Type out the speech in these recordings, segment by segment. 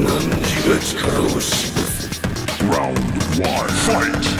none gets close. Round one, fight!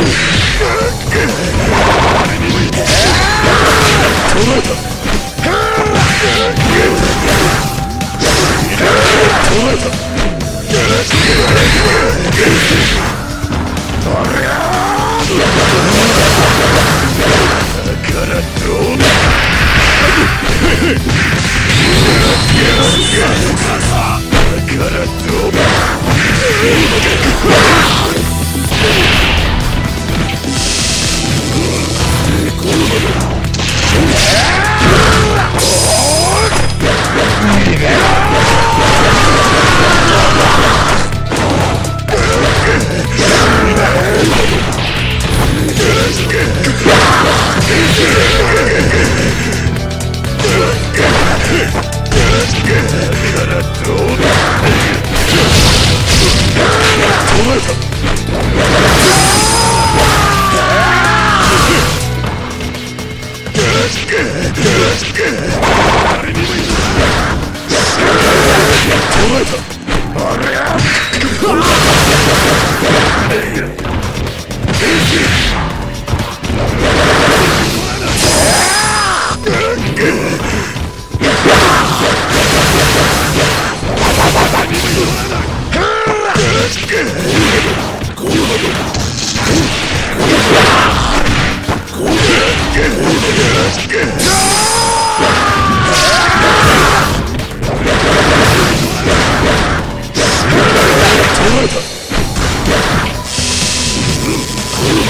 だからどうだ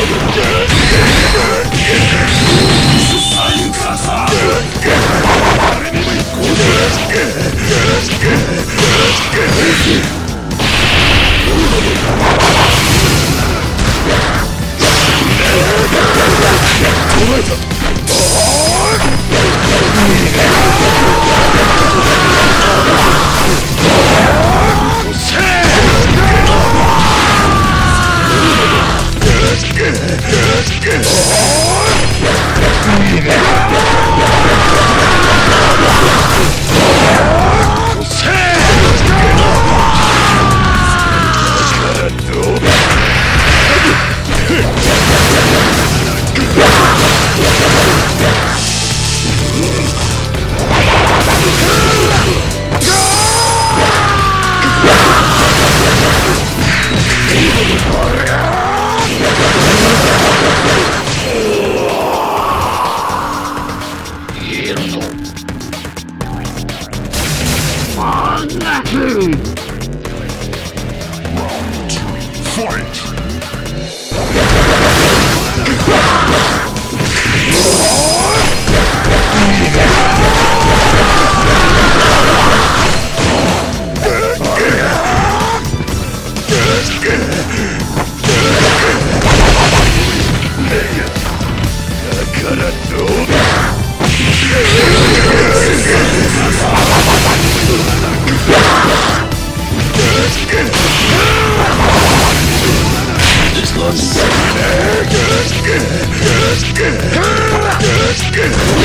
Yeah! Fight! Good. Good. Good.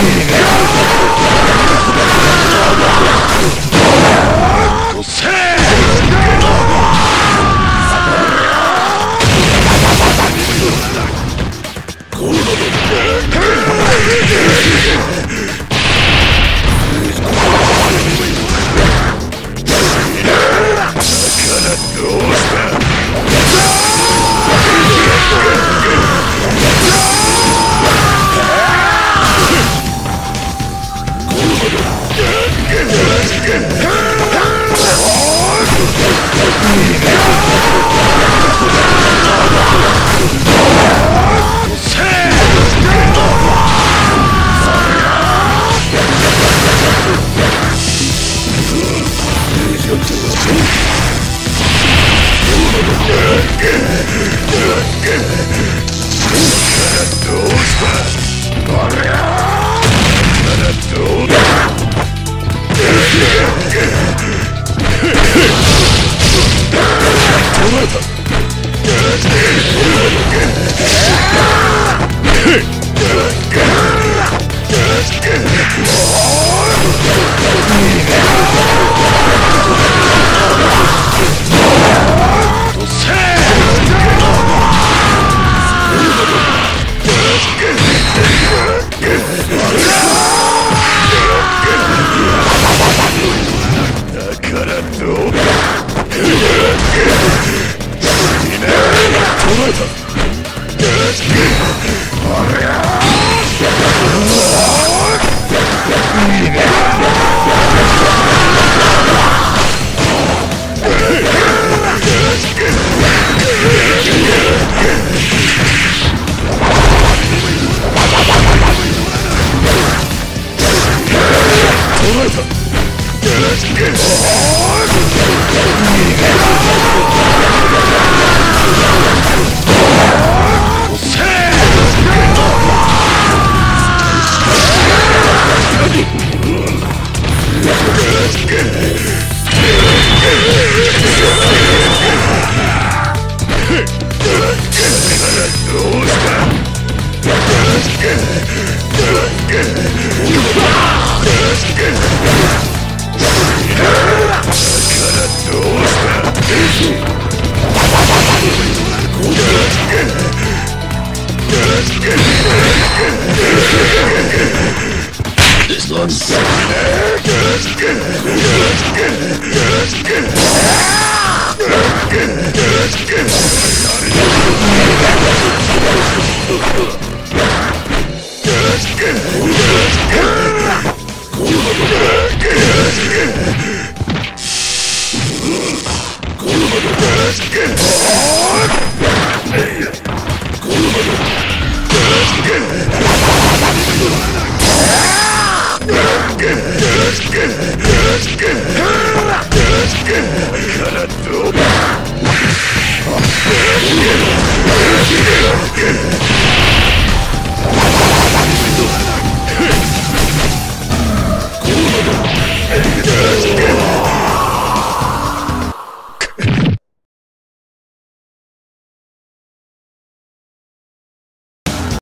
Yeah. Yeah. Let's Let's Let's get get. get. I cannot do